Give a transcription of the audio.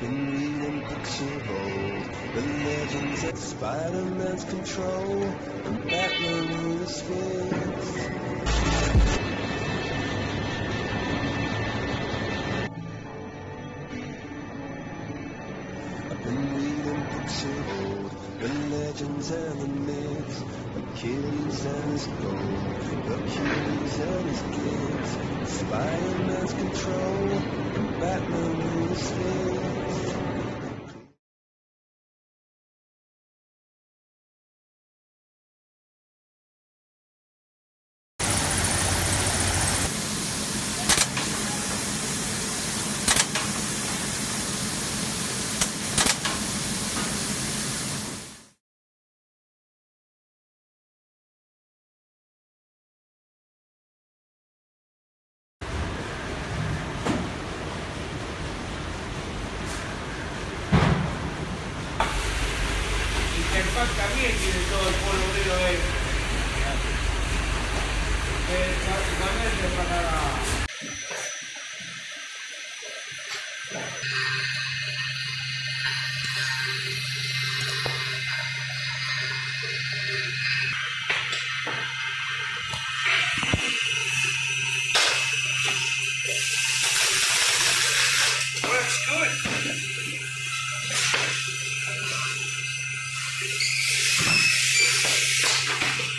been reading old, the legends that Spider-Man's control, and Batman rule the spheres. I've been reading old, the legends and the myths, Achilles and his gold, Achilles and his kids, Spider-Man's control, Batman rule the impacta bien tiene todo el polvo negro de básicamente para. Good.